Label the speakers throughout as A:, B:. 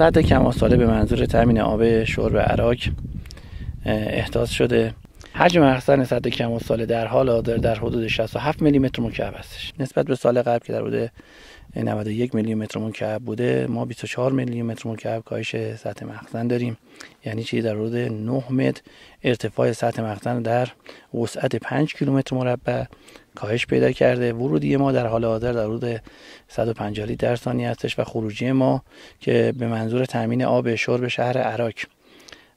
A: سد کم ساله به منظور تامین آب شرب عراق احداث شده. حجم مخزن سد کم ساله در حال حاضر در حدود 67 میلی متر مکعب هستش. نسبت به سال قبل که در حدود 91 میلی متر مکعب بوده ما 24 میلی متر مکعب کاهش سطح مخزن داریم. یعنی چی؟ در حدود 9 متر ارتفاع سطح مخزن در وسعت 5 کیلومتر مربع کاهش پیدا کرده. ورودی ما در حال حاضر در حدود 150 لیتر در ثانیه هستش و خروجی ما که به منظور تامین آب شرب شهر عراق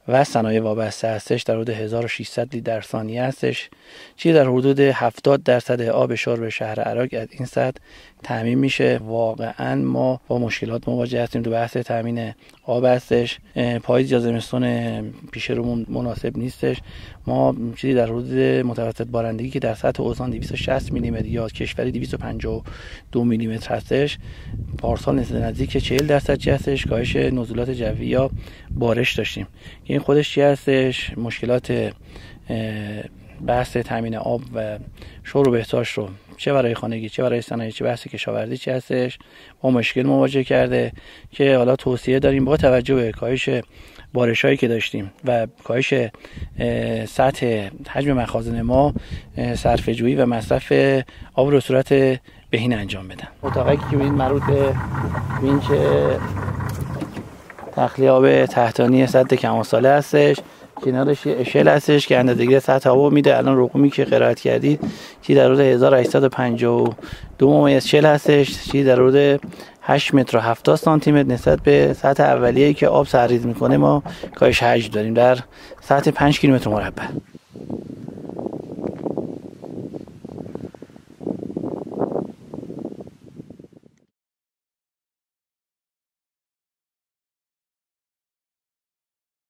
A: و صنایع وابسته هستش در حدود 1600 لیتر در ثانیه هستش چی در حدود 70 درصد آب شرب شهر عراق از این سطح تامین میشه. واقعا ما با مشکلات مواجه هستیم تو بحث تامین آب هستش. پاییز یا زمستون پیش مناسب نیستش. ما چیزی در حدود متوسط بارندگی که در سطح اوزان 260 میلی متر یا کشوری 252 میلی متر هستش. پارسال نزدیک 40 درصد هستش؟ کاهش نزولات جوی یا بارش داشتیم. این خودش چی هستش؟ مشکلات بحث تامین آب و شور و بهداشت رو چه برای خانگی چه برای صنایع چه بحث کشاورزی چه هستش؟ با مشکل مواجه کرده که حالا توصیه داریم با توجه به کاهش بارش هایی که داشتیم و کاهش سطح حجم مخازن ما صرف جویی و مصرف آب رو صورت بهین انجام بدن. اتاقی که این مربوط به وینچ تخلیه آب تحتانی سد کماساله هستش کنارش یه اشل هستش که اندازه‌گیری سطح هوا میده. الان رقمی که قرائت کردید چی در حدود 1852 ممیز 40 هستش چی در حدود 8 متر و 70 سانتی متر نسبت به سطح اولیه‌ای که آب سرریز می‌کنه ما کاهش حجم داریم. در سطح 5 کیلومتر مربع.